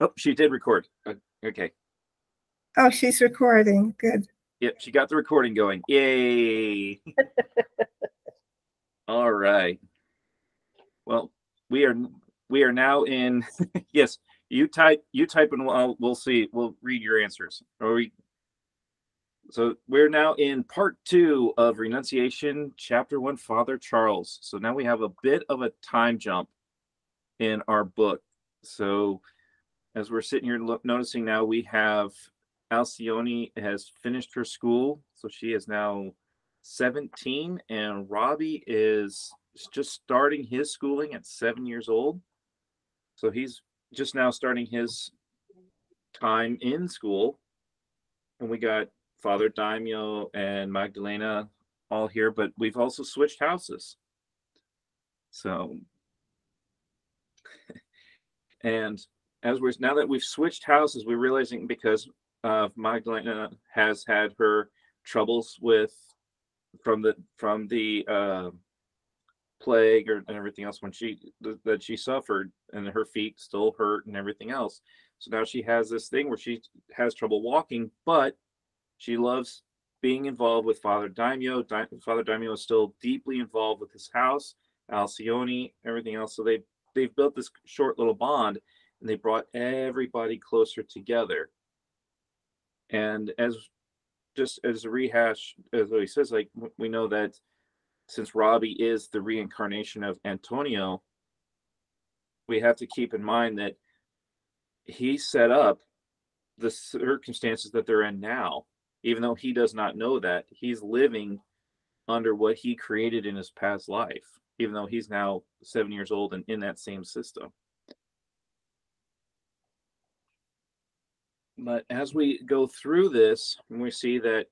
Oh, she did record. Uh, okay. Oh, she's recording. Good. Yep, she got the recording going. Yay. All right. Well, we are we are now in yes, you type you type and we'll, we'll see. We'll read your answers. Or we so we're now in part two of renunciation chapter one father charles so now we have a bit of a time jump in our book so as we're sitting here noticing now, we have Alcione has finished her school, so she is now 17, and Robbie is just starting his schooling at seven years old. So he's just now starting his time in school. And we got Father Damiano and Magdalena all here, but we've also switched houses. So, and as we're now that we've switched houses, we're realizing because uh, Magdalena has had her troubles with from the from the uh, plague or and everything else when she that she suffered and her feet still hurt and everything else. So now she has this thing where she has trouble walking, but she loves being involved with Father Damiano. Father Damiano is still deeply involved with his house, Alcione, everything else. So they they've built this short little bond and they brought everybody closer together. And as just as a rehash, as he says, like we know that since Robbie is the reincarnation of Antonio, we have to keep in mind that he set up the circumstances that they're in now, even though he does not know that he's living under what he created in his past life, even though he's now seven years old and in that same system. But as we go through this, we see that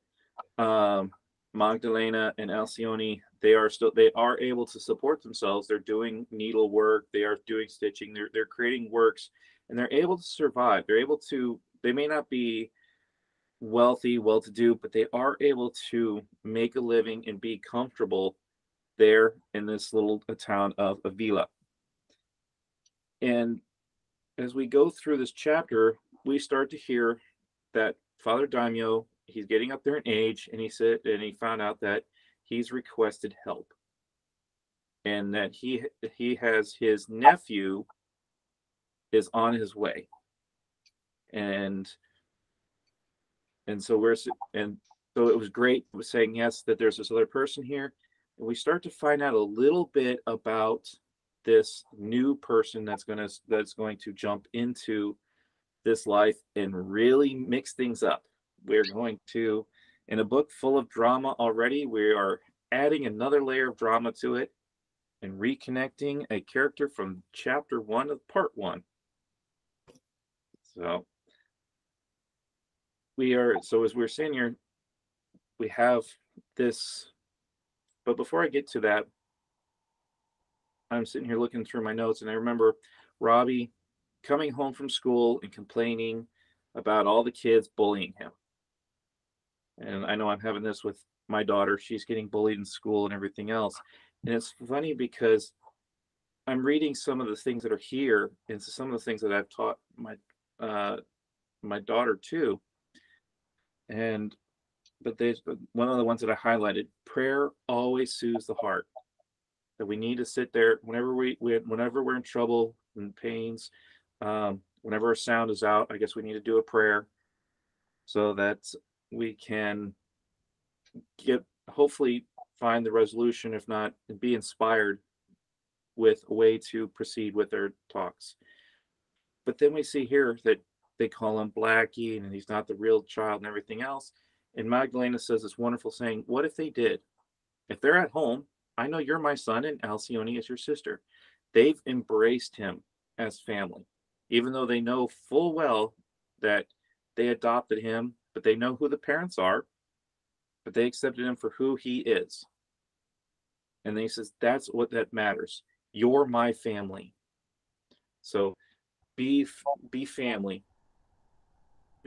um, Magdalena and Alcione, they are still they are able to support themselves. They're doing needlework, they are doing stitching, they're they're creating works, and they're able to survive. They're able to. They may not be wealthy, well-to-do, but they are able to make a living and be comfortable there in this little town of Avila. And as we go through this chapter, we start to hear that Father Damiano, he's getting up there in age, and he said, and he found out that he's requested help, and that he he has his nephew is on his way, and and so we're and so it was great saying yes that there's this other person here, and we start to find out a little bit about this new person that's going to that's going to jump into this life and really mix things up. We're going to, in a book full of drama already, we are adding another layer of drama to it and reconnecting a character from chapter one of part one. So we are, so as we're saying here, we have this, but before I get to that, I'm sitting here looking through my notes and I remember Robbie coming home from school and complaining about all the kids bullying him. And I know I'm having this with my daughter. She's getting bullied in school and everything else. And it's funny because I'm reading some of the things that are here and some of the things that I've taught my uh, my daughter too. And but there's one of the ones that I highlighted. Prayer always soothes the heart. That we need to sit there whenever we, we whenever we're in trouble and pains, um, whenever a sound is out, I guess we need to do a prayer so that we can get hopefully find the resolution, if not be inspired with a way to proceed with their talks. But then we see here that they call him Blackie and he's not the real child and everything else. And Magdalena says this wonderful saying, What if they did? If they're at home, I know you're my son and Alcione is your sister. They've embraced him as family even though they know full well that they adopted him, but they know who the parents are, but they accepted him for who he is. And then he says, That's what that matters. You're my family. So be be family.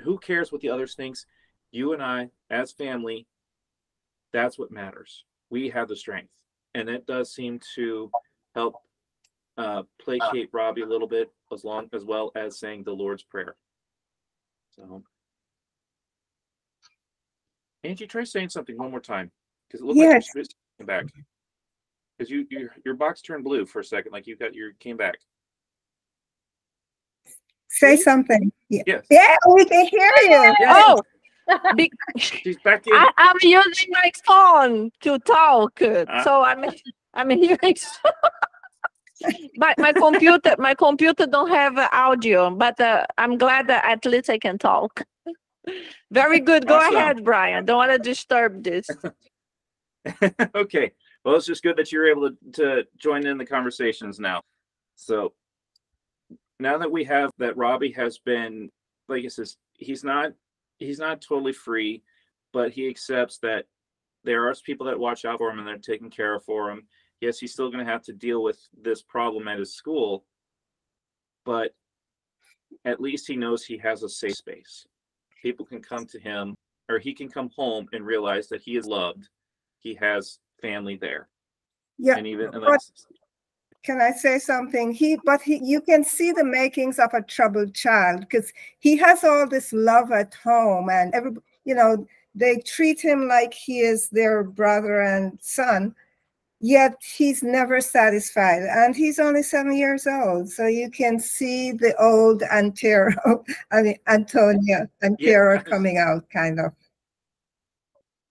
Who cares what the others thinks? You and I, as family, that's what matters. We have the strength. And it does seem to help uh, placate Robbie a little bit, as long as well as saying the Lord's Prayer. So, Angie, try saying something one more time because it looked Yes. like you came back. Because you, your your box turned blue for a second, like you got your came back. Say something. Yeah, Yes, yeah we can hear you. Yes. Oh, be- she's back in. I, I'm using my phone to talk, uh, so I'm I'm hearing. my my computer my computer don't have audio, but uh, I'm glad that at least I can talk. Very good. Go Awesome. ahead, Brian. Don't want to disturb this. okay. Well, it's just good that you're able to, to join in the conversations now. So now that we have that Robbie has been, like I says, he's not he's not totally free, but he accepts that there are people that watch out for him and they're taking care of for him. Yes, he's still going to have to deal with this problem at his school, but at least he knows he has a safe space. People can come to him or he can come home and realize that he is loved. He has family there. Yeah, And even and like, can I say something? He, but he, you can see the makings of a troubled child because he has all this love at home, and every, you know, they treat him like he is their brother and son, yet he's never satisfied, and he's only seven years old. So you can see the old Antero, I mean Antonia Antero Yes. coming out, kind of.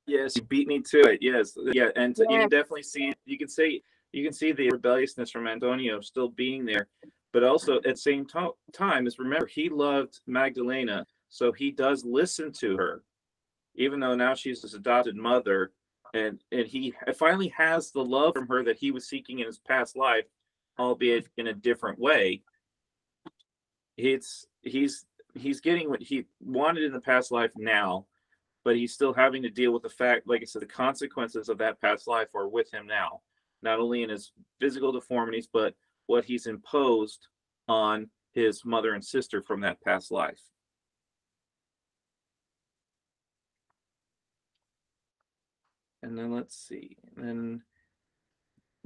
yes, you beat me to it. Yes, yeah, and you can definitely see you can see you can see the rebelliousness from Antonio still being there, but also at the same to- time is remember he loved Magdalena, so he does listen to her, even though now she's his adopted mother, and and he finally has the love from her that he was seeking in his past life, albeit in a different way. It's he's he's getting what he wanted in the past life now, but he's still having to deal with the fact, like I said, the consequences of that past life are with him now, not only in his physical deformities, but what he's imposed on his mother and sister from that past life. And then let's see. And then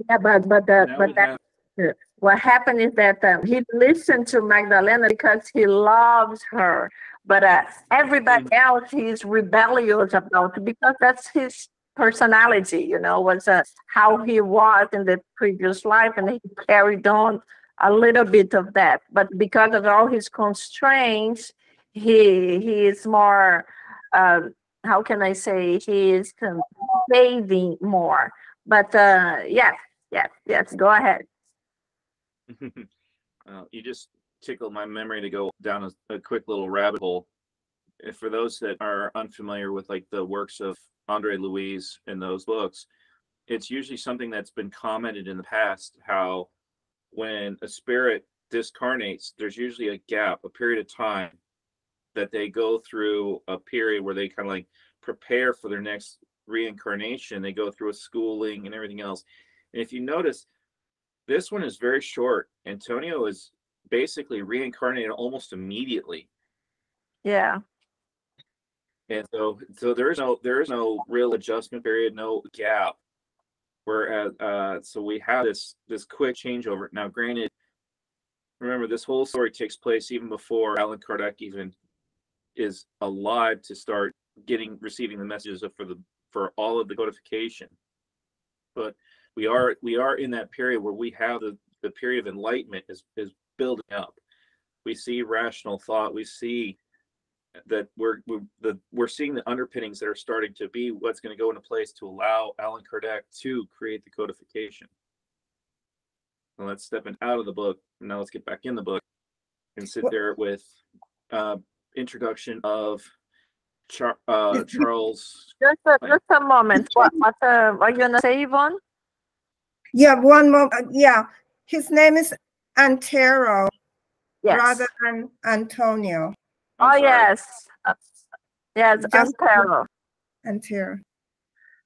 Yeah, but but uh, now but that have, what happened is that um, he listened to Magdalena because he loves her, but uh, everybody Mhm. else he's rebellious about because that's his personality. You know, was uh, how he was in the previous life, and he carried on a little bit of that. But because of all his constraints, he he is more. Um, how can I say he is saving more? But uh, yes, yes, yes. Go ahead. uh, you just tickled my memory to go down a, a quick little rabbit hole. If for those that are unfamiliar with like the works of André Luiz in those books, it's usually something that's been commented in the past how when a spirit discarnates, there's usually a gap, a period of time that they go through a period where they kind of like prepare for their next reincarnation. They go through a schooling and everything else. And if you notice, this one is very short. Antonio is basically reincarnated almost immediately. Yeah. And so so there is no there is no real adjustment period, no gap. Whereas uh so we have this this quick changeover. Now granted, remember this whole story takes place even before Allan Kardec even is alive to start getting receiving the messages of, for the for all of the codification. But we are we are in that period where we have the, the period of enlightenment is is building up. We see rational thought, we see that we're we're, the, we're seeing the underpinnings that are starting to be what's going to go into place to allow Allan Kardec to create the codification. Well, let's step in out of the book. Now let's get back in the book and sit there with uh, introduction of Char- uh, Charles. Just a, just a moment. What what uh, are you gonna say, Yvonne? Yeah, one more. uh, Yeah, his name is Antero Yes. rather than Antonio. I'm oh sorry. yes. Uh, yes, Just- Antero. Antero.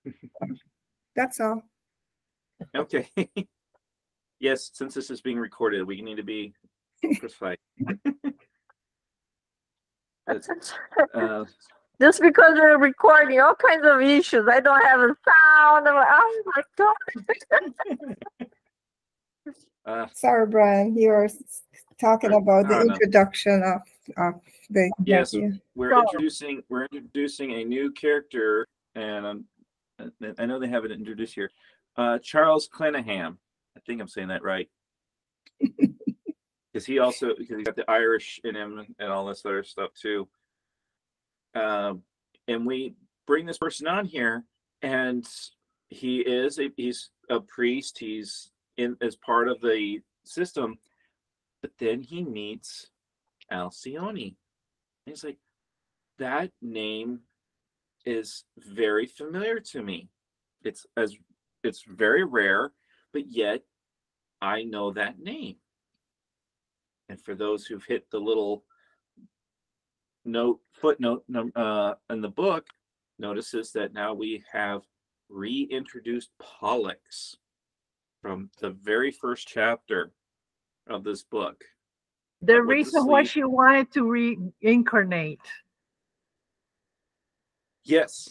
That's all. Okay. yes, since this is being recorded, we need to be precise. Uh, Just because we're recording all kinds of issues, I don't have a sound. I'm like, oh my god. Uh, Sorry, Brian, you were talking about the No, no. introduction of, of the. Yes. nephew. we're So- introducing we're introducing a new character, and um, I- I know they have it introduced here. Uh, Charles Clenaghan. I think I'm saying that right. Because he also because he's got the Irish in him and all this other stuff too. Um, and we bring this person on here, and he is a he's a priest. He's in as part of the system, but then he meets Alcyone. And he's like, that name is very familiar to me. It's as it's very rare, but yet I know that name. And for those who've hit the little note footnote uh, in the book, notices that now we have reintroduced Pollux from the very first chapter of this book. The reason why she wanted to reincarnate. Yes.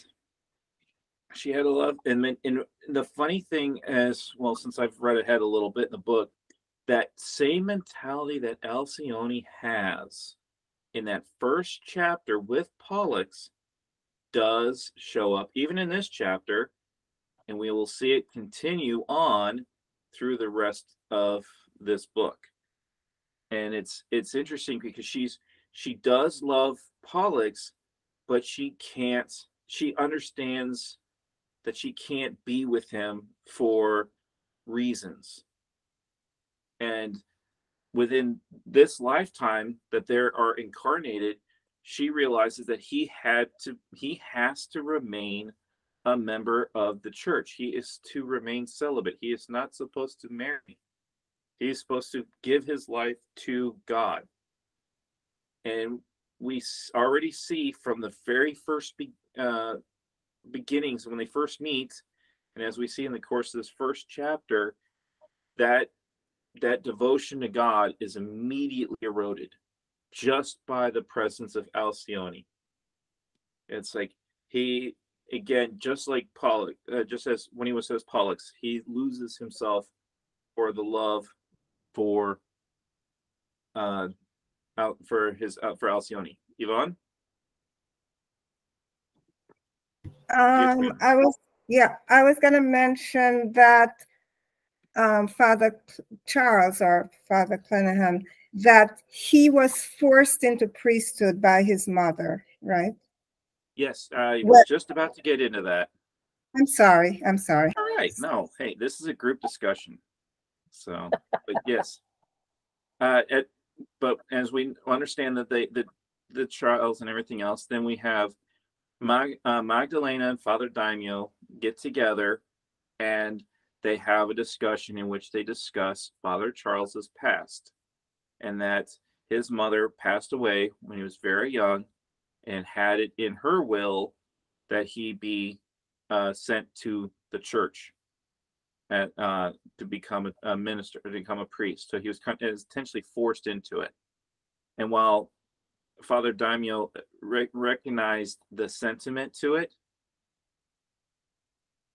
She had a love and then and the funny thing is well, since I've read ahead a little bit in the book, that same mentality that Alcyone has in that first chapter with Pollux does show up even in this chapter, and we will see it continue on through the rest of this book. And it's it's interesting because she's she does love Pollux, but she can't she understands that she can't be with him for reasons and within this lifetime that there are incarnated she realizes that he had to he has to remain a member of the church. He is to remain celibate. He is not supposed to marry. He is supposed to give his life to god. And we already see from the very first be, uh, beginnings when they first meet and as we see in the course of this first chapter that that devotion to god is immediately eroded just by the presence of alcyone. It's like he again just like pollux uh, just as when he was as pollux he loses himself for the love for uh out for his uh, for alcyone. Yvonne. Um, I was, yeah, I was gonna mention that um, Father Charles or Father Clenaghan, that he was forced into priesthood by his mother, right? yes i was just about to get into that I'm sorry, I'm sorry. All right. No, hey, this is a group discussion. So, but yes. Uh, at, but as we understand that they, the, the trials and everything else, then we have Mag, uh, Magdalena and Father Damiano get together and they have a discussion in which they discuss Father Charles's past and that his mother passed away when he was very young and had it in her will that he be uh, sent to the church at, uh, to become a, minister, to become a priest. So he was essentially forced into it. And while Father Damiano re- recognized the sentiment to it,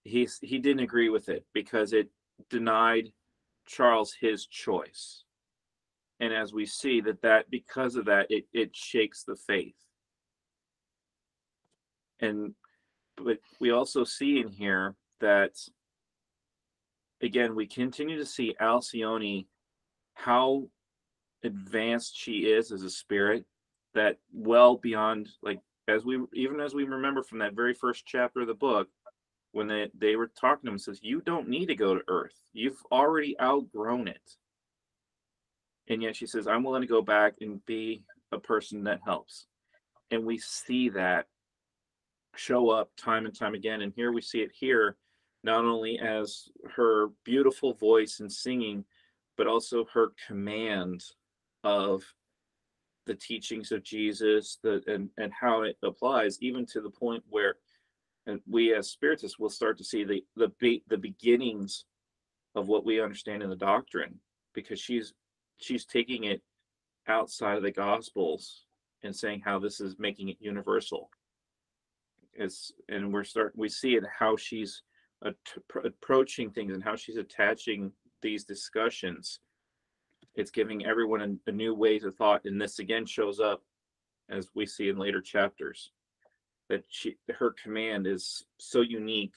he's, he didn't agree with it because it denied Charles his choice. And as we see that that because of that, it, it shakes the faith. And but we also see in here that again we continue to see alcyone how advanced she is as a spirit that well beyond like as we even as we remember from that very first chapter of the book when they, they were talking to him says you don't need to go to earth. You've already outgrown it. And yet she says i'm willing to go back and be a person that helps. And we see that show up time and time again. And here we see it here, not only as her beautiful voice and singing, but also her command of the teachings of Jesus the, and, and how it applies, even to the point where and we as spiritists will start to see the the be, the beginnings of what we understand in the doctrine because she's she's taking it outside of the gospels and saying how this is making it universal. It's and we're starting we see it how she's at- approaching things and how she's attaching these discussions. It's giving everyone a, a new way to thought and this again shows up as we see in later chapters that she her command is so unique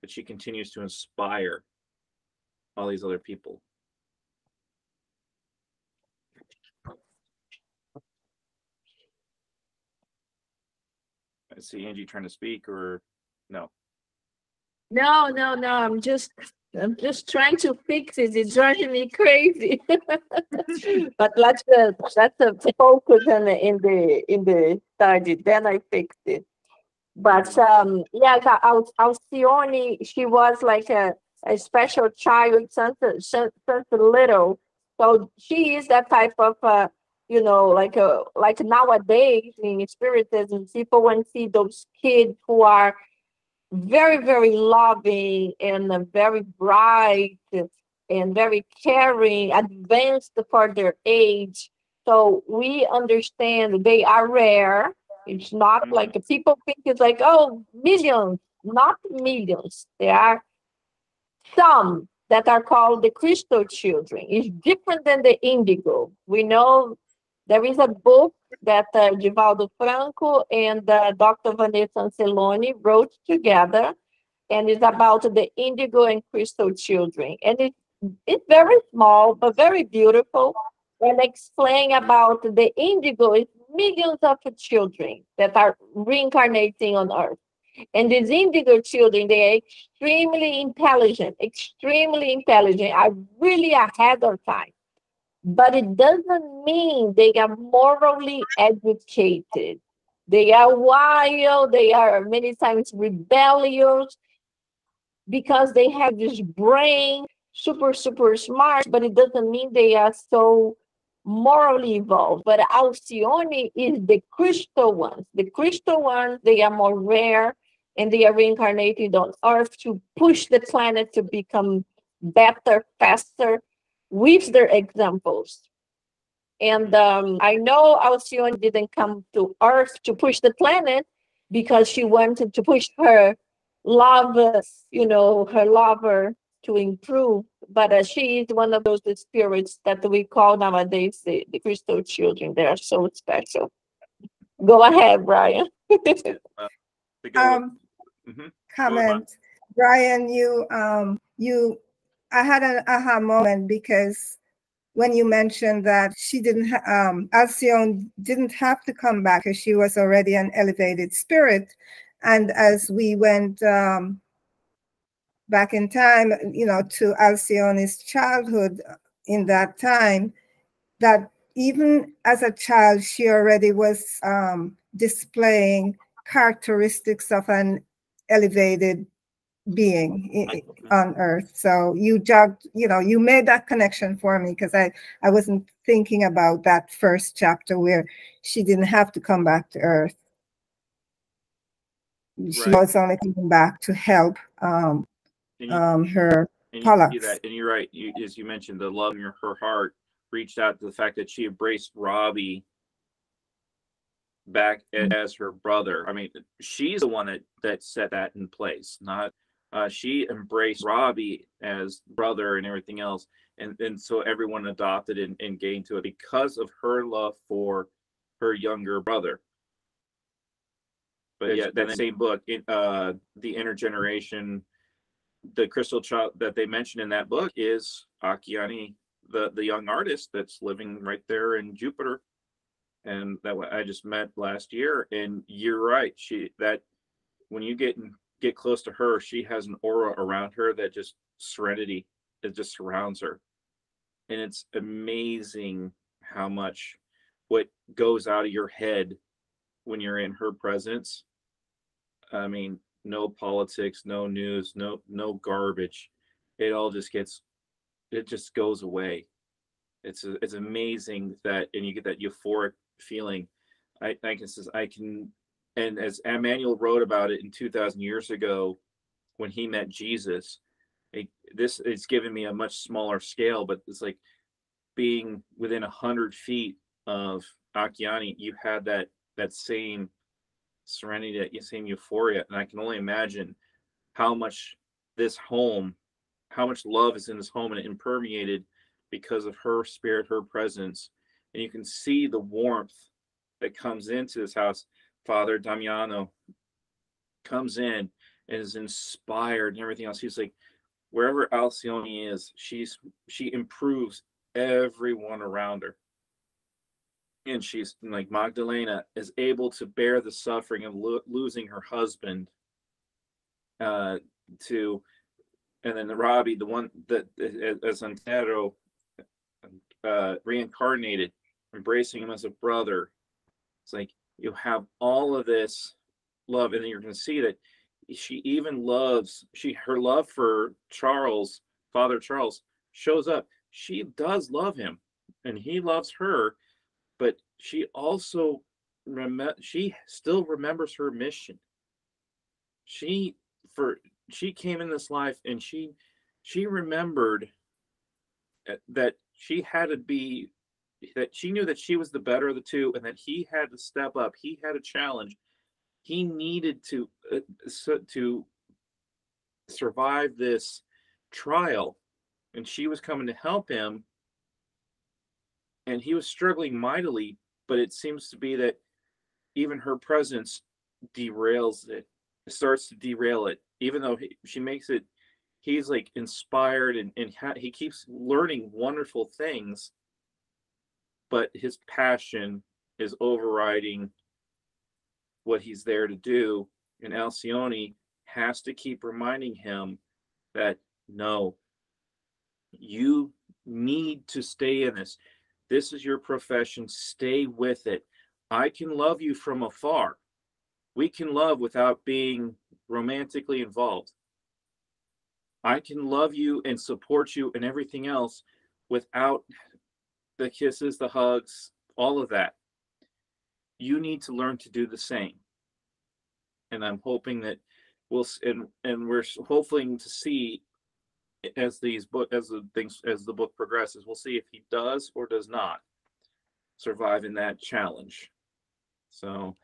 that she continues to inspire all these other people I see Angie trying to speak or no. No, no, no, I'm just, I'm just trying to fix it. It's driving me crazy. But let's, uh, let's uh, focus the, in the, in the study, then I fixed it. But, um, yeah, Al- Alcione, she was like a, a special child since, since, since little. So she is that type of, uh, you know, like a, like nowadays in spiritism, people want to see those kids who are very, very loving and very bright and very caring, advanced for their age. So we understand they are rare. It's not Mhm. like people think it's like, oh, millions, not millions. There are some that are called the crystal children. It's different than the indigo. We know there is a book that uh, Divaldo Franco and uh, Dr. Vanessa Anseloni wrote together, and it's about the indigo and crystal children. And it, it's very small, but very beautiful, and explain about the indigo is millions of children that are reincarnating on Earth. And these indigo children, they are extremely intelligent, extremely intelligent, are really ahead of time but it doesn't mean they are morally educated. They are wild, they are many times rebellious because they have this brain, super, super smart, but it doesn't mean they are so morally evolved. But Alcione is the crystal ones. The crystal ones, they are more rare and they are reincarnated on Earth to push the planet to become better, faster, with their examples. And um, I know Alcione didn't come to Earth to push the planet because she wanted to push her love, you know, her lover to improve. But uh, she is one of those spirits that we call nowadays the, the crystal children. They are so special. Go ahead, Brian. To go with- Um, Mhm. comment. Brian, you, um, you, I had an aha moment because when you mentioned that she didn't, ha- um, Alcyone didn't have to come back because she was already an elevated spirit. And as we went, um, back in time, you know, to Alcione's childhood in that time, that even as a child, she already was, um, displaying characteristics of an elevated being on earth so you jogged you know you made that connection for me because i i wasn't thinking about that first chapter where she didn't have to come back to earth she Right. was only coming back to help um you- um her And You see that, and you're right. You, as you mentioned, the love in your, her heart reached out to the fact that she embraced Robbie back Mm-hmm. as her brother. I mean, she's the one that that set that in place. Not uh, she embraced Robbie as brother and everything else, and and so everyone adopted and, and gained to it because of her love for her younger brother. But yeah, that same book, in uh, the intergeneration the crystal child that they mentioned in that book is Akiane, the the young artist that's living right there in Jupiter, and that I just met last year. And you're right, she that when you get get close to her, she has an aura around her that just serenity it just surrounds her, and it's amazing how much what goes out of your head when you're in her presence. I mean, no politics, no news, no no garbage. It all just gets it just goes away. It's it's amazing that and you get that euphoric feeling. I I can I can and as Emmanuel wrote about it in 2000 years ago when he met Jesus, it, this it's given me a much smaller scale, but it's like being within a hundred feet of Akiane, you had that that same serenity, that same euphoria, and I can only imagine how much this home, how much love is in this home, and it impermeated because of her spirit, her presence. And you can see the warmth that comes into this house. Father Damiano comes in and is inspired and everything else. He's like, wherever Alcione is, she's she improves everyone around her. And she's like Magdalena is able to bear the suffering of lo- losing her husband. Uh, to, and then Robbie, the one that as Antero, uh, reincarnated, embracing him as a brother. It's like you have all of this love, and you're going to see that she even loves she her love for Charles, Father Charles, shows up. She does love him, and he loves her, but she also rem- she still remembers her mission. She for she came in this life and she she remembered uh, that she had to be that she knew that she was the better of the two and that he had to step up he had a challenge he needed to uh, to survive this trial and she was coming to help him and he was struggling mightily but it seems to be that even her presence derails it, it starts to derail it. Even though he, she makes it he's like inspired and, and ha- he keeps learning wonderful things but his passion is overriding what he's there to do. And alcione has to keep reminding him that no you need to stay in this this is your profession stay with it i can love you from afar we can love without being romantically involved I can love you and support you and everything else without the kisses, the hugs, all of that. You need to learn to do the same. And I'm hoping that we'll and and we're hoping to see as these book as the things as the book progresses, we'll see if he does or does not survive in that challenge. So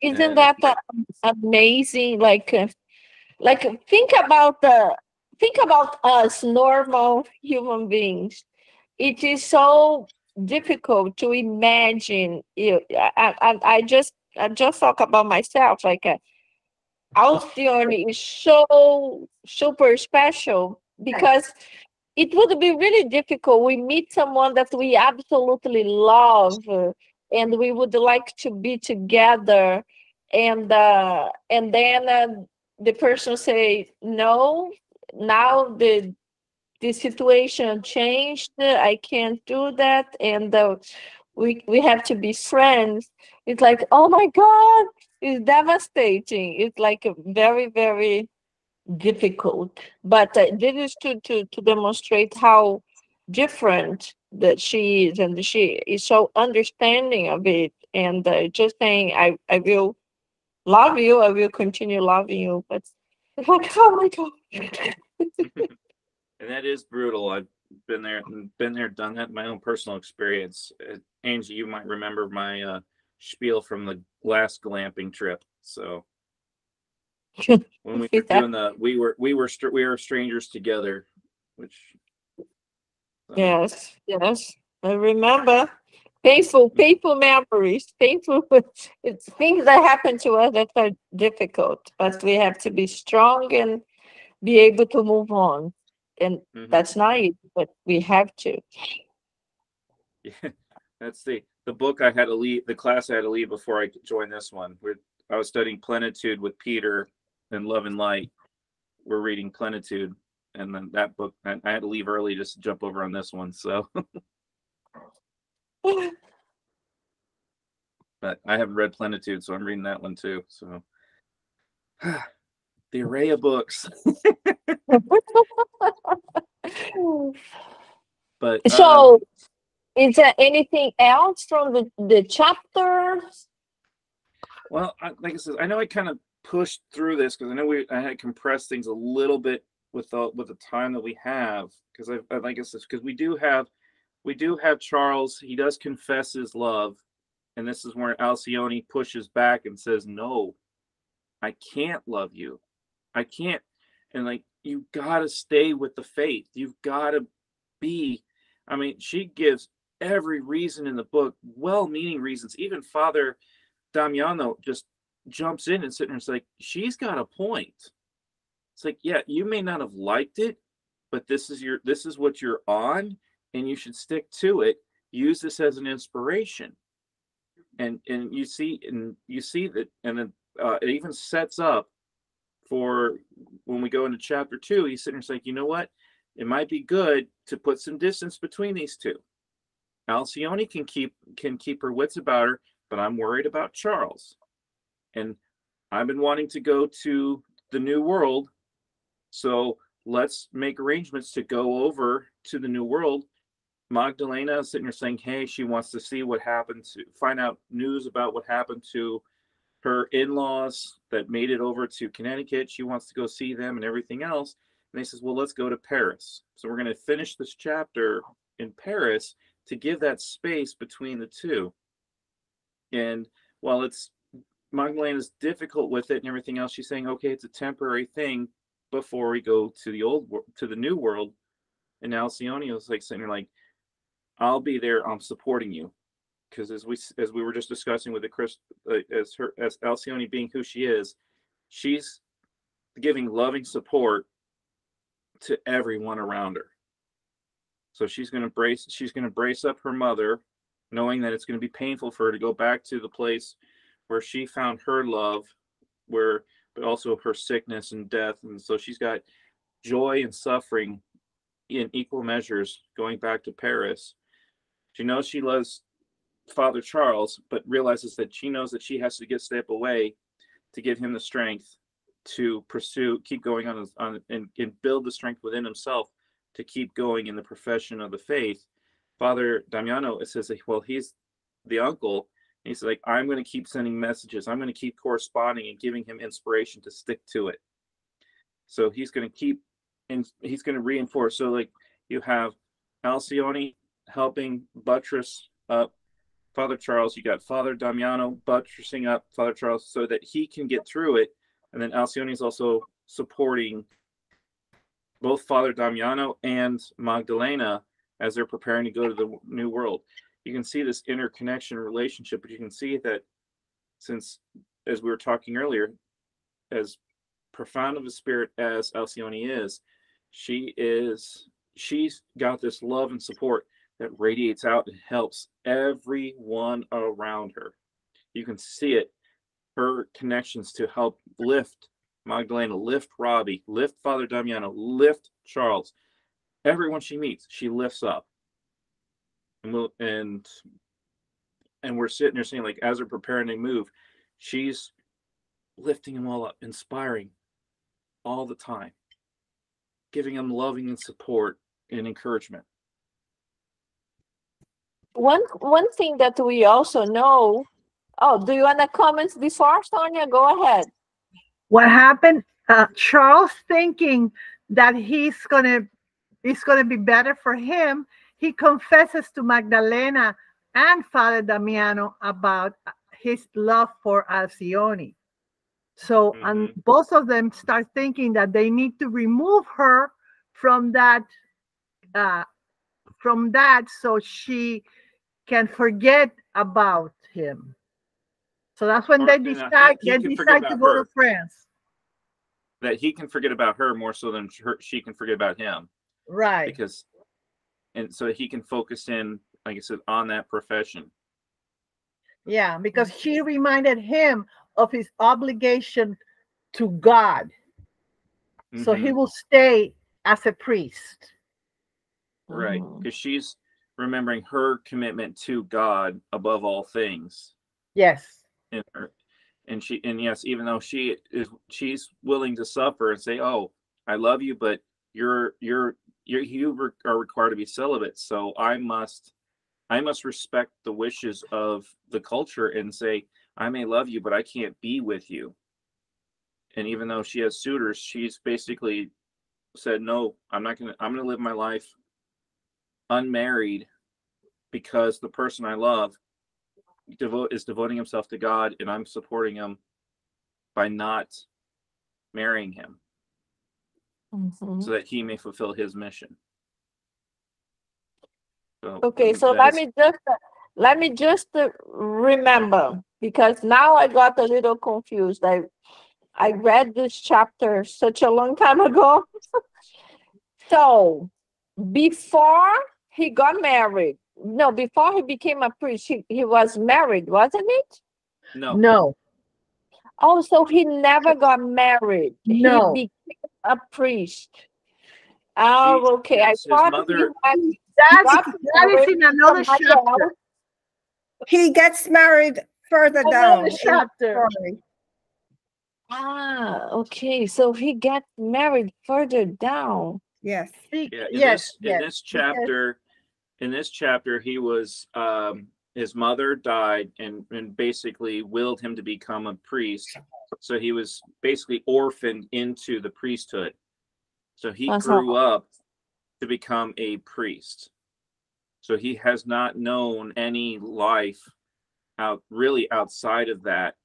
Isn't And- that uh, amazing? Like, uh, like think about the think about us normal human beings. It is so difficult to imagine. You, I, I, I just I just talk about myself. Like, uh, Alcione is so super special because it would be really difficult. We meet someone that we absolutely love, uh, and we would like to be together, and uh, and then uh, the person say no. Now the the situation changed. I can't do that, and uh, we we have to be friends. It's like oh my god, it's devastating. It's like a very very difficult. But uh, this is to to to demonstrate how different that she is, and she is so understanding of it, and uh, just saying I I will love you. I will continue loving you. But like oh my god. and that is brutal. I've been there, been there, done that. My own personal experience. Uh, Angie, you might remember my uh, spiel from the last glamping trip. So when we were doing the, we were we were str- we were strangers together, which so, Yes, yes, I remember painful, painful memories, painful it's things that happen to us that are difficult, but we have to be strong and be able to move on. And mhm. that's not easy, but we have to. Yeah, that's the the book I had to leave. The class I had to leave before I joined this one. We're I was studying plenitude with Peter and Love and Light. We're reading plenitude, and then that book I, I had to leave early just to jump over on this one. So, but I haven't read plenitude, so I'm reading that one too. So, the array of books. But um, So, is there anything else from the, the chapters? Well, I, like I said, I know I kind of pushed through this because I know we I had compressed things a little bit with the with the time that we have because I, I like I said because we do have we do have Charles. He does confess his love, and this is where Alcione pushes back and says, "No, I can't love you. I can't." And like you got to stay with the faith. You've got to be I mean, she gives every reason in the book, well-meaning reasons. Even Father Damiano just jumps in and sitting there and like, she's got a point. It's like, yeah, you may not have liked it, but this is your this is what you're on, and you should stick to it. Use this as an inspiration. And and you see and you see that and then uh, it even sets up for when we go into chapter two, he's sitting there like, you know what? It might be good to put some distance between these two. Alcyone can keep can keep her wits about her, but I'm worried about Charles. And I've been wanting to go to the new world. So let's make arrangements to go over to the new world. Magdalena is sitting there saying, Hey, she wants to see what happened to find out news about what happened to her in-laws that made it over to Connecticut. She wants to go see them and everything else. And he says, Well, let's go to Paris. So we're going to finish this chapter in Paris to give that space between the two. And while it's Magdalena's difficult with it and everything else, she's saying, okay, it's a temporary thing before we go to the old to the new world. And Alcyone is like sitting there like, I'll be there. I'm supporting you. Because as we as we were just discussing with the Chris, uh, as her as Alcyone being who she is, she's giving loving support to everyone around her. So she's going to brace she's going to brace up her mother, knowing that it's going to be painful for her to go back to the place where she found her love, where but also her sickness and death, and so she's got joy and suffering in equal measures going back to Paris. She knows she loves Father Charles, but realizes that she knows that she has to get step away to give him the strength to pursue, keep going on, on and, and build the strength within himself to keep going in the profession of the faith. Father Damiano says, well, he's the uncle. And he's like, I'm going to keep sending messages. I'm going to keep corresponding and giving him inspiration to stick to it. So he's going to keep, and he's going to reinforce. So like you have Alcyone helping buttress up Father Charles. You got Father Damiano buttressing up Father Charles so that he can get through it. And then Alcyone is also supporting both Father Damiano and Magdalena as they're preparing to go to the new world. You can see this interconnection relationship, but you can see that since, as we were talking earlier, as profound of a spirit as Alcyone is, she is she's got this love and support that radiates out and helps everyone around her. You can see it, her connections to help lift Magdalena, lift Robbie, lift Father Damiano, lift Charles. Everyone she meets, she lifts up. And we'll, and and we're sitting there saying, like, as they're preparing to move, she's lifting them all up, inspiring all the time, giving them loving and support and encouragement. One one thing that we also know. Oh, do you want to comment before Sonia? Go ahead. What happened? Uh, Charles thinking that he's gonna it's gonna be better for him. He confesses to Magdalena and Father Damiano about his love for Alcyone. So, and both of them start thinking that they need to remove her from that, uh, from that, so she can forget about him. So that's when Or, they decide. They decide to go her. to France. That he can forget about her more so than her, she can forget about him. Right. Because, and so he can focus in, like I said, on that profession. Yeah, because she reminded him of his obligation to God. So he Mhm, will stay as a priest. right. Because she's remembering her commitment to God above all things. Yes. in her and she and yes even though she is she's willing to suffer and say oh i love you but you're you're you re- are required to be celibate so i must i must respect the wishes of the culture and say i may love you but i can't be with you and even though she has suitors she's basically said no i'm not gonna i'm gonna live my life unmarried because the person i love devote is devoting himself to God, and I'm supporting him by not marrying him. So that he may fulfill his mission. So Okay, so let that's- me just, uh, let me just uh, remember, because now I got a little confused. I, I read this chapter such a long time ago. So, before he got married, no, before he became a priest, he, he was married, wasn't it? No, No, Oh, so he never got married. No. He became a priest. Oh, okay, I yes, his thought he mother- had that's, got that is in another somebody chapter. else. He gets married further down. Another in the chapter. story. Ah, okay. So he gets married further down. Yes. See, Yeah, in Yes, this yes. in this chapter, in this chapter, he was um his mother died and and basically willed him to become a priest. So he was basically orphaned into the priesthood. So he Uh-huh. grew up to become a priest. So he has not known any life out really outside of that,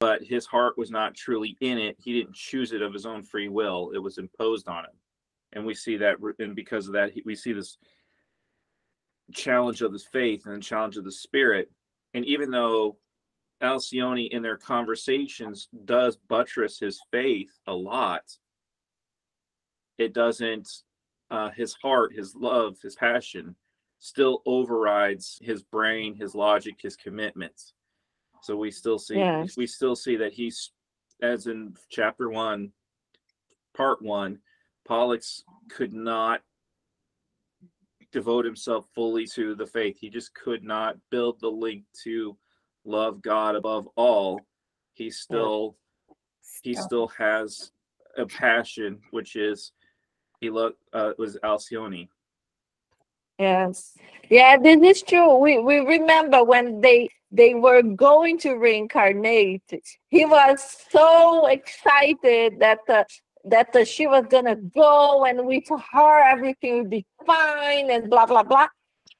but his heart was not truly in it. He didn't choose it of his own free will. It was imposed on him and we see that and because of that we see this challenge of his faith and the challenge of the spirit and even though alcione in their conversations does buttress his faith a lot it doesn't uh, his heart his love his passion still overrides his brain his logic his commitments so we still see Yes. we still see that he's as in chapter one part one Pollux could not devote himself fully to the faith. He just could not build the link to love God above all. He still he still has a passion, which is he loved uh, was Alcione. Yes. Yeah, this is true. We we remember when they they were going to reincarnate. He was so excited that uh, that uh, she was gonna go and with her everything would be fine and blah blah blah.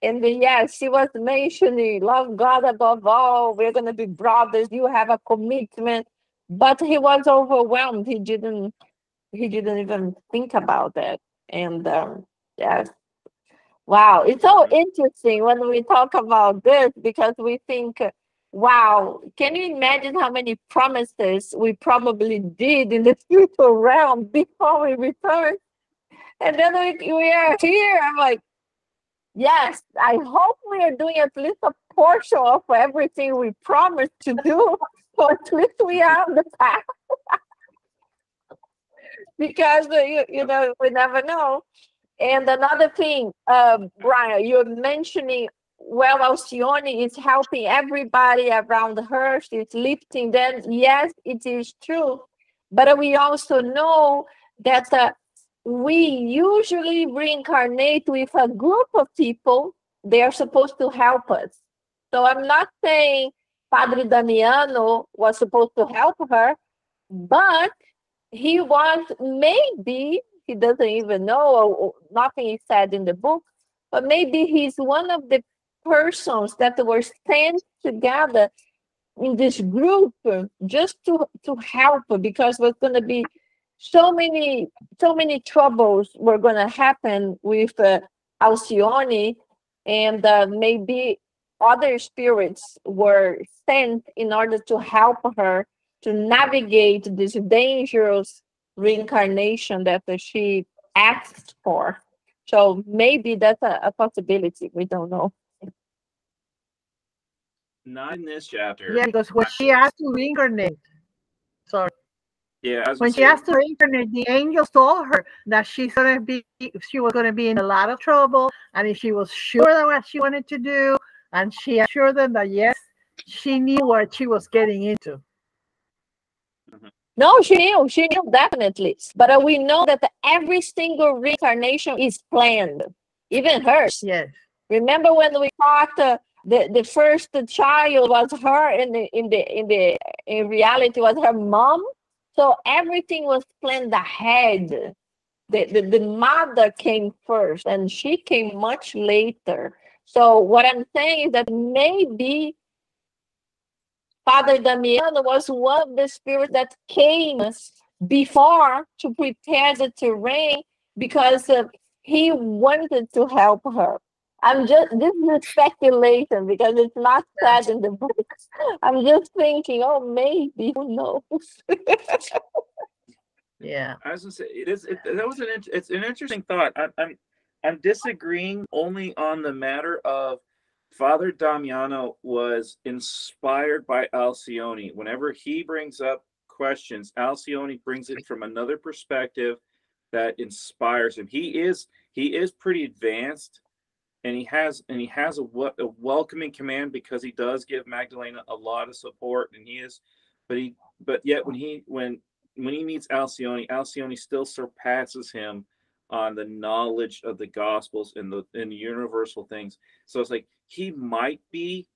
And yeah, she was mentioning love God above all. We're gonna be brothers. You have a commitment, but he was overwhelmed. He didn't. He didn't even think about that. And um, yeah, Wow, it's so interesting when we talk about this because we think, wow, can you imagine how many promises we probably did in the spiritual realm before we returned? And then we, we are here. I'm like, yes, I hope we are doing at least a portion of everything we promised to do. So at least we are on the path. because, uh, you, you know, we never know. And another thing, um, Brian, you're mentioning, well, Alcione is helping everybody around her. She's lifting them. Yes, it is true. But we also know that uh, we usually reincarnate with a group of people. They are supposed to help us. So I'm not saying Padre Damiano was supposed to help her, but he was maybe he doesn't even know nothing is said in the book but maybe he's one of the persons that were sent together in this group just to to help because there's going to be so many so many troubles were going to happen with uh, Alcione and uh, maybe other spirits were sent in order to help her to navigate this dangerous reincarnation that uh, she asked for. So maybe that's a, a possibility. We don't know. Not in this chapter. yeah, because when she asked to reincarnate, sorry, Yeah, when she say- asked to reincarnate, the angels told her that she's gonna be, she was gonna be in a lot of trouble, and if she was sure that what she wanted to do, and she assured them that yes, she knew what she was getting into. No, she knew. She knew definitely. But uh, we know that every single reincarnation is planned, even hers. Yes. Remember when we talked? Uh, the the first child was her, in the in the in the in reality was her mom. So everything was planned ahead. The, the the mother came first, and she came much later. So what I'm saying is that maybe Father Damiano was one of the spirits that came before to prepare the terrain because uh, he wanted to help her. I'm just this is speculation because it's not said in the book. I'm just thinking, oh, maybe who knows? Yeah. I was gonna say it is. It, that was an. int- It's an interesting thought. I, I'm I'm disagreeing only on the matter of Father Damiano was inspired by Alcione. Whenever he brings up questions, Alcione brings it from another perspective that inspires him. He is he is pretty advanced, and he has and he has a, a welcoming command because he does give Magdalena a lot of support, and he is, but he but yet when he when when he meets Alcione, Alcione still surpasses him on the knowledge of the gospels and the and the universal things. So it's like he might be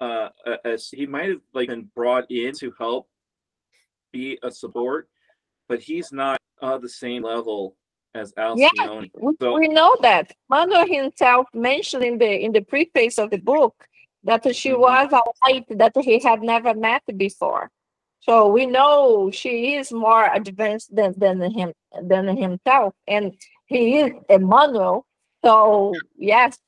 uh as he might have like been brought in to help be a support, but he's not uh the same level as Alcione. We, So- we know that. Manuel himself mentioned in the in the preface of the book that she Mhm. was a light that he had never met before. So we know she is more advanced than, than him than himself, and he is Emmanuel. So yes,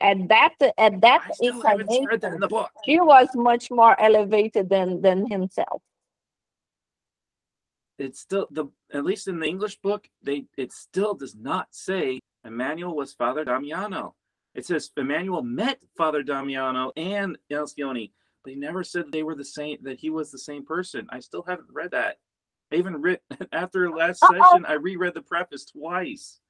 at that at that I still that in incarnation, the book. she was much more elevated than than himself. It's still the at least in the English book, they it still does not say Emmanuel was Father Damiano. It says Emmanuel met Father Damiano and Alcione, but he never said they were the same that he was the same person. I still haven't read that. I even read after last Uh-oh. session, I reread the preface twice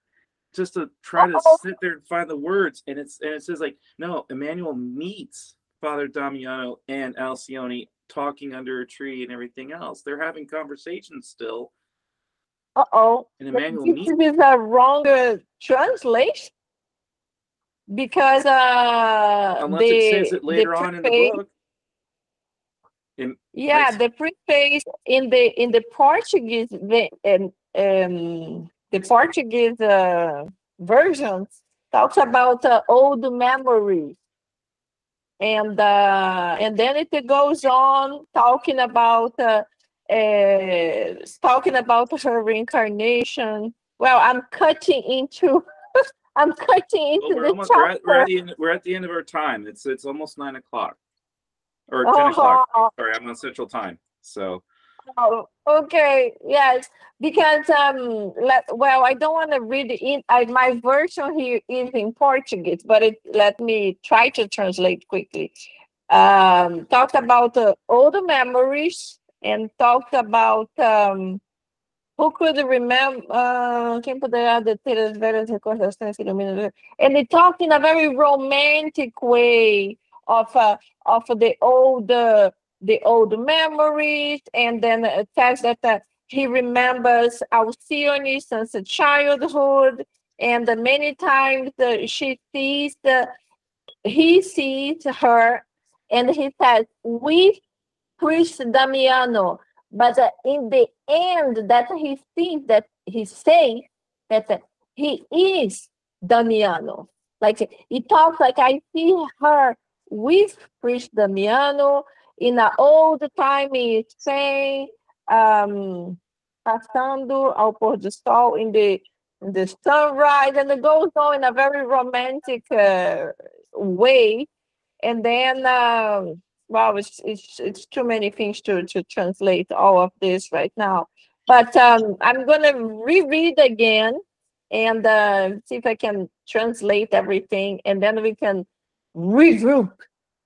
just to try to Uh-oh. sit there and find the words. And it's and it says like, no, Emmanuel meets Father Damiano and Alcione talking under a tree and everything else. They're having conversations still, Uh oh. and Emmanuel. This is a wrong uh, translation because uh Unless the, it says it later on in the book. Im- Yeah, the preface in the in the Portuguese the um, um the Portuguese uh, version talks about uh, old memories, and uh, and then it goes on talking about uh, uh, talking about her reincarnation. Well, I'm cutting into I'm cutting Well, into we're, the almost, we're, at, we're at the end. We're at the end of our time. It's it's almost nine o'clock, or ten o'clock. Oh. Sorry, I'm on Central Time. So Oh, okay, yes, because um, let, well, I don't want to read it. I, my version here is in Portuguese, but it let me try to translate quickly. Um, talked about uh, older memories and talked about um, who could remember uh, and they talked in a very romantic way of uh, of the old uh, the old memories, and then a text that uh, he remembers Alcione since childhood, and uh, many times uh, she sees the he sees her, and he says, "We priest Damiano," but uh, in the end, that he sees that he says that uh, he is Damiano. Like he talks like I see her. With priest Damiano in the old time in Spain, um, passando ao pôr do sol in the in the sunrise, and it goes on in a very romantic uh, way. And then, um, wow, it's, it's it's too many things to to translate all of this right now. But um, I'm gonna reread again and uh, see if I can translate everything, and then we can regroup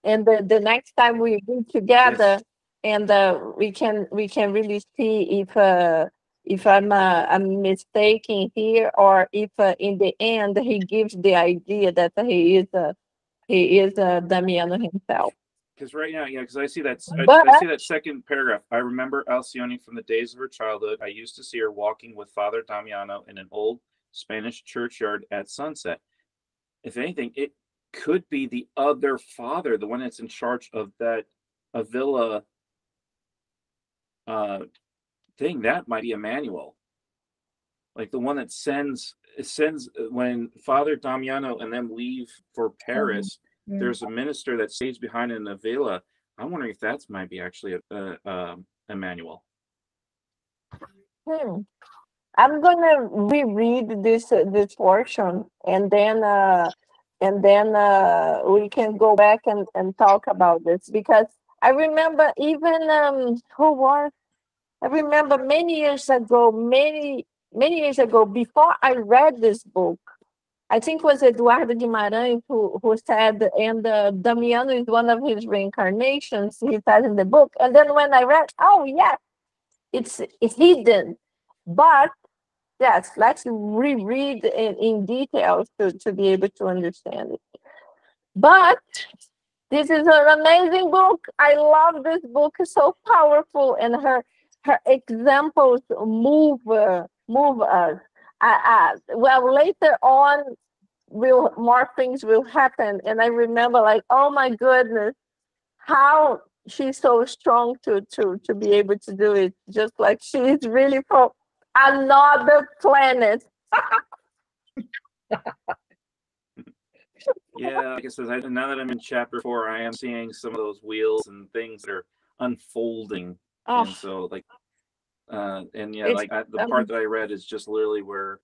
and the, the next time we meet together and uh, we can we can really see if uh, if I'm uh, I'm mistaken here or if uh, in the end he gives the idea that he is uh, he is uh, Damiano himself. because right now, yeah, because I see that I, I see that second paragraph. I remember Alcione from the days of her childhood. I used to see her walking with Father Damiano in an old Spanish churchyard at sunset. If anything, it could be the other father, the one that's in charge of that Avila uh thing. That might be Emmanuel. Like the one that sends sends when Father Damiano and them leave for Paris Yeah. there's a minister that stays behind in Avila. I'm wondering if that's might be actually a, a um, Emmanuel. Hmm. I'm gonna reread this uh, this portion and then uh and then uh we can go back and, and talk about this because I remember even um who was I remember many years ago, many many years ago, before I read this book, I think it was Eduardo Guimarães who, who said, and uh, Damiano is one of his reincarnations, he said in the book. And then when I read, oh, yes, it's hidden. But yes, let's reread in, in details to, to be able to understand it. But this is an amazing book. I love this book. It's so powerful, and her her examples move uh, move us. Uh, uh, well, later on, will more things will happen, and I remember like, oh my goodness, how she's so strong to to to be able to do it, just like she's really from another planet. yeah, like I said, I, now that I'm in chapter four, I am seeing some of those wheels and things that are unfolding. Oh, and so like uh and yeah It's- like I, the um, part that i read is just literally where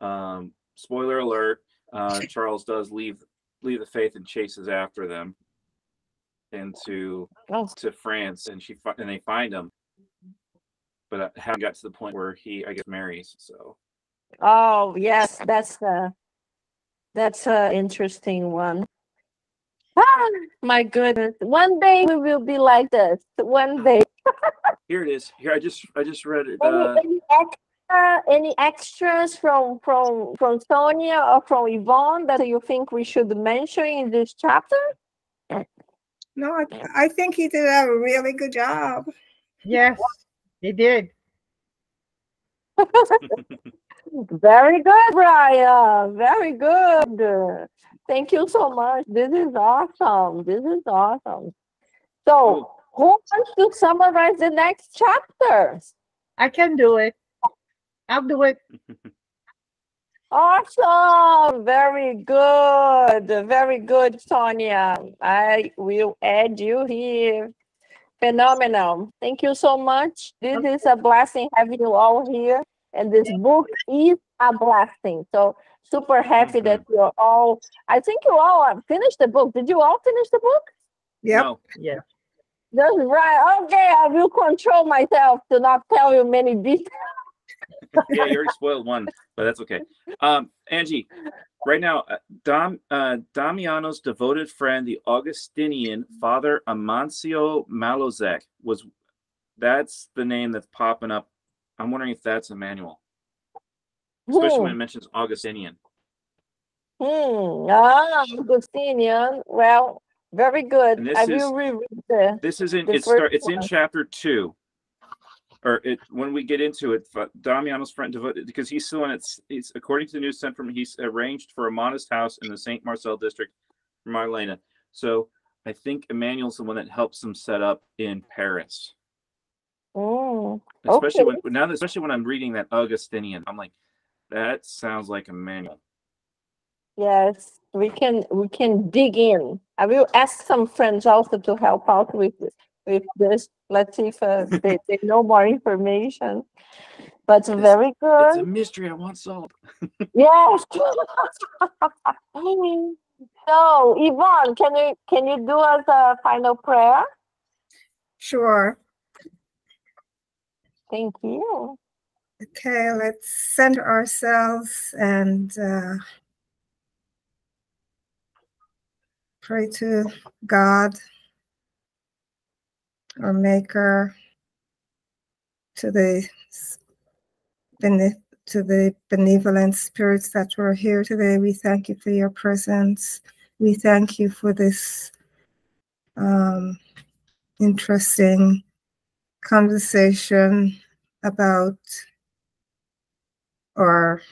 um spoiler alert uh charles does leave leave the faith and chases after them into oh, to france and she and they find him but I haven't got to the point where he i guess marries so oh yes, that's uh that's a interesting one. Ah, my goodness. One day we will be like this. One day. here it is here i just i just read it Any, uh any extra any extras from from from Sonia or from Yvonne that you think we should mention in this chapter? No, I, I think he did a really good job. Yes, he did. Very good, Brian. Very good. Thank you so much. This is awesome. This is awesome. So, who wants to summarize the next chapter? I can do it. I'll do it. Awesome. Very good. Very good, Sonia. I will add you here. Phenomenal. Thank you so much. This is a blessing having you all here. And this book is a blessing. So super happy that you're all, I think you all have finished the book. Did you all finish the book? Yep. no, Yes. That's right. Okay, I will control myself to not tell you many details. yeah, you already spoiled one, but that's okay. Um, Angy, right now, Dom, uh, Damiano's devoted friend, the Augustinian Father Amancio Malozek, was that's the name that's popping up. I'm wondering if that's Emmanuel, especially when it Hmm. mentions Augustinian. Hmm. Ah, Augustinian. Well, very good. I is- will reread the. This is in start, it's in chapter two. Or it when we get into it, Damiano's friend devoted because he's still in it's it's according to the news sent from he's arranged for a modest house in the Saint Marcel district, Marlena. So I think Emmanuel's the one that helps them set up in Paris. Oh, Especially Okay. when now that- especially when I'm reading that Augustinian, I'm like, that sounds like Emmanuel. Yes, we can we can dig in. I will ask some friends also to help out with with this. Let's see if uh, they, they know more information. But It's- very good. It's a mystery I want solved. Yes. so Yvonne, can you can you do us a final prayer? Sure. Thank you. Okay, let's center ourselves and uh, pray to God, our Maker, to the to the benevolent spirits that were here today. We thank you for your presence. We thank you for this um, interesting conversation about our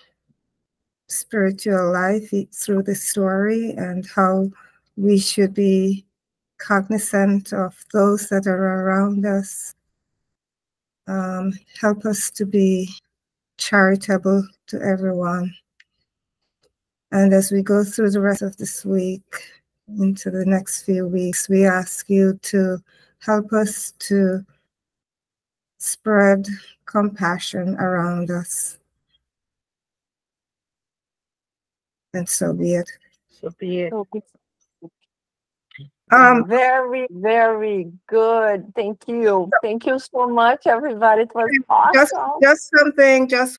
spiritual life through the story and how we should be cognizant of those that are around us. Um, help us to be charitable to everyone. And as we go through the rest of this week, into the next few weeks, we ask you to help us to spread compassion around us. And so be it. So be it. So be it. Um, Very, very good. Thank you. Thank you so much, everybody. It was just, awesome. just something, just